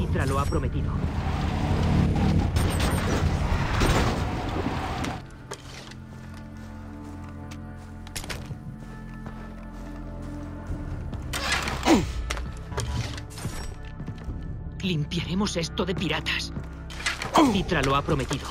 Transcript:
Nitra lo ha prometido. Limpiaremos esto de piratas. Citra lo ha prometido.